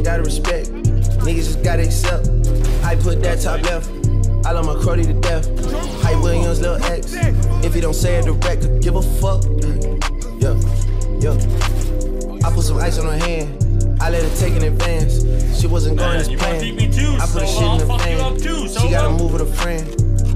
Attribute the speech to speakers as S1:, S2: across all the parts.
S1: ain't gotta respect. Niggas just gotta accept. I put that top left. I love my cruddy to death. Hype Williams, Lil X. If he don't say it direct, could give a fuck. Yeah, yeah. I put some ice on her hand. I let her take in advance. She wasn't going
S2: Man,
S1: as planned.
S2: beat me too,
S1: I put a shit in the fan.
S2: too, so
S1: she gotta move with a friend.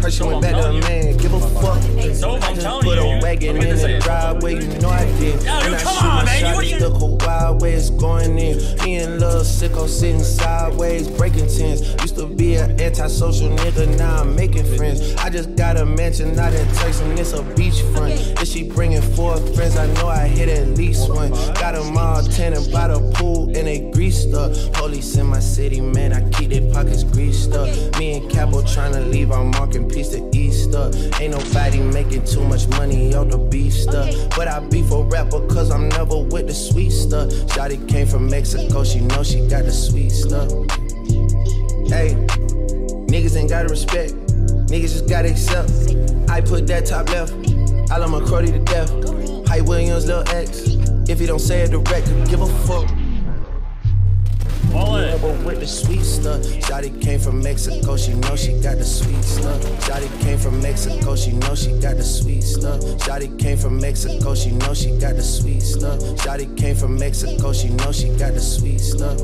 S1: Her she went back to
S2: you.
S1: man. Give a fuck. I just put a wagon in the driveway. You know I did. And I shoot my shot, a wild way it's going in. Me and Lil Sicko sitting sideways, breaking tens. Used be an antisocial nigga, now I'm making friends. I just got a mansion out in Texas, it's a beachfront. If she bringing four friends, I know I hit at least one. Got them all tanning by the pool, and they greased up. Police in my city, man, I keep their pockets greased up. Me and Capo tryna leave our marking piece to Easter. Ain't nobody making too much money off the beef stuff. But I beef a rapper, cause I'm never with the sweet stuff. Shotty came from Mexico, she know she got the sweet stuff. Hey, gotta respect. Niggas just gotta accept. I put that top left. I love my cruddy to death. Hype Williams, Lil X. If he don't say it direct, could give a fuck.
S2: Ball.
S1: Never with the sweet stuff. Shotty came from Mexico, she know she got the sweet stuff. Shotty came from Mexico, she know she got the sweet stuff. Shotty came from Mexico, she know she got the sweet stuff. Shotty came from Mexico, she know she got the sweet stuff.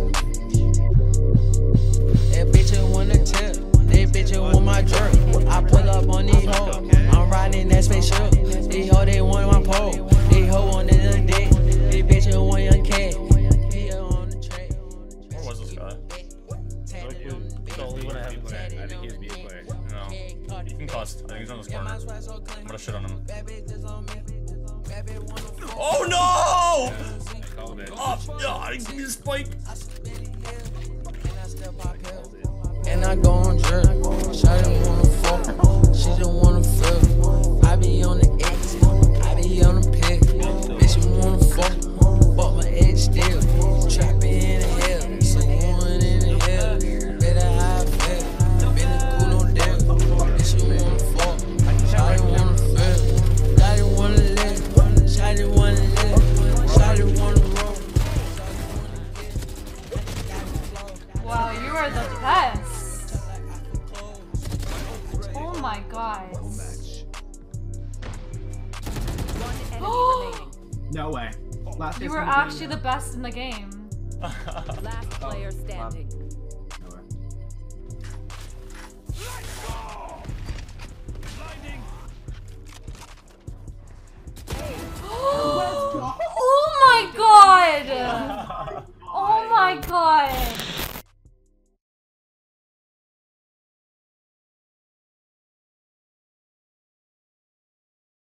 S3: That bitch ain't wanna pole. These hoes on the dick. This bitch ain't want your cat. He on the track.
S2: Where was this guy?
S4: So we wanna have a player. I think he's B player.
S2: No. He can cost. I think he's on this corner. I'm gonna shit on him. Oh no!
S4: Called it.
S2: Oh, yeah, give me the spike.
S3: And I go on jerk. Shawty wanna fuck. She just wanna fuck. I be on the my
S5: god.
S6: No way. Last
S5: You were
S6: in the
S5: actually the best in the game.
S7: Last
S5: oh, player standing.